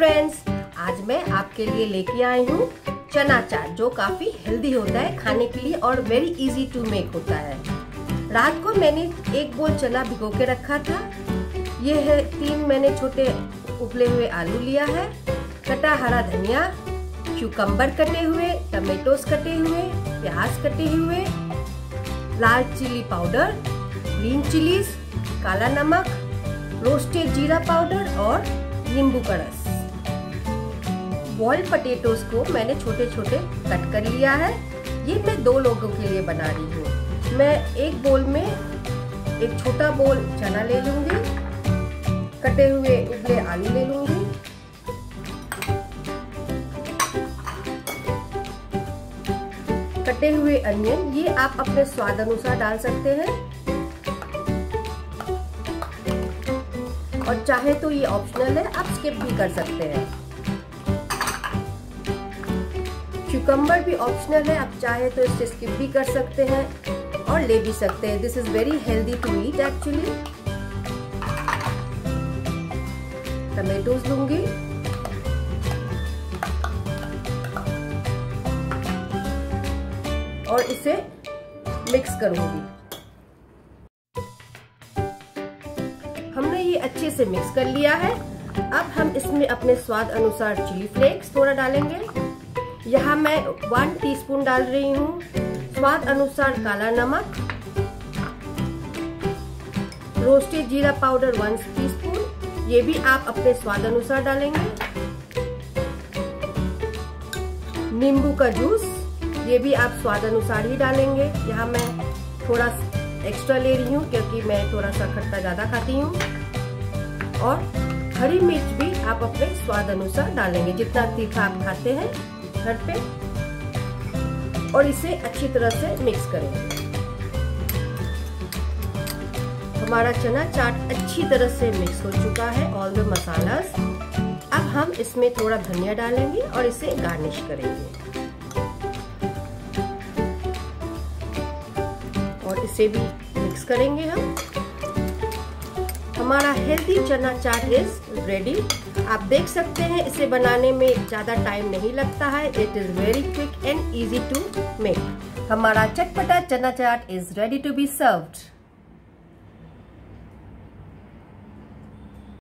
Friends आज मैं आपके लिए लेके आई हूँ चना चाट जो काफ़ी हेल्दी होता है खाने के लिए और वेरी इजी टू मेक होता है। रात को मैंने एक बोल चना भिगो के रखा था। ये है तीन मैंने छोटे उबले हुए आलू लिया है, कटा हरा धनिया क्यूकम्बर कटे हुए टमेटोस कटे हुए, प्याज कटे हुए, लाल चिली पाउडर ग्रीन चिलीज काला नमक रोस्टेड जीरा पाउडर और नींबू का रस। बॉइल्ड पटेटोज को मैंने छोटे छोटे कट कर लिया है। ये मैं दो लोगों के लिए बना रही हूँ। मैं एक बोल में एक छोटा बोल चना ले लूँगी। कटे हुए उबले आलू ले लूँगी। कटे हुए अनियन ये आप अपने स्वाद अनुसार डाल सकते हैं। और चाहे तो ये ऑप्शनल है, आप स्किप भी कर सकते हैं। क्यूकम्बर भी ऑप्शनल है, आप चाहे तो इसे स्किप भी कर सकते हैं और ले भी सकते हैं। This is very healthy to eat actually tomatoes लूँगी। और इसे मिक्स करूँगी। हमने ये अच्छे से मिक्स कर लिया है। अब हम इसमें अपने स्वाद अनुसार चिली फ्लेक्स थोड़ा डालेंगे। यहाँ मैं वन टीस्पून डाल रही हूँ। स्वाद अनुसार काला नमक रोस्टेड जीरा पाउडर वन टीस्पून ये भी आप अपने स्वाद अनुसार डालेंगे। नींबू का जूस ये भी आप स्वाद अनुसार ही डालेंगे। यहाँ मैं थोड़ा एक्स्ट्रा ले रही हूँ, क्योंकि मैं थोड़ा सा खट्टा ज़्यादा खाती हूँ। और हरी मिर्च भी आप अपने स्वाद अनुसार डालेंगे, जितना तीखा आप खाते हैं। घर पे और इसे अच्छी तरह से मिक्स करेंगे हमारा चना चाट अच्छी तरह से मिक्स हो चुका है ऑल द मसालास अब हम इसमें थोड़ा धनिया डालेंगे और इसे गार्निश करेंगे। और इसे भी मिक्स करेंगे हम। हमारा हेल्दी चना चाट इज़ रेडी आप देख सकते हैं, इसे बनाने में ज़्यादा टाइम नहीं लगता है. It is very quick and easy to make हमारा चटपटा chana chaat is ready to be served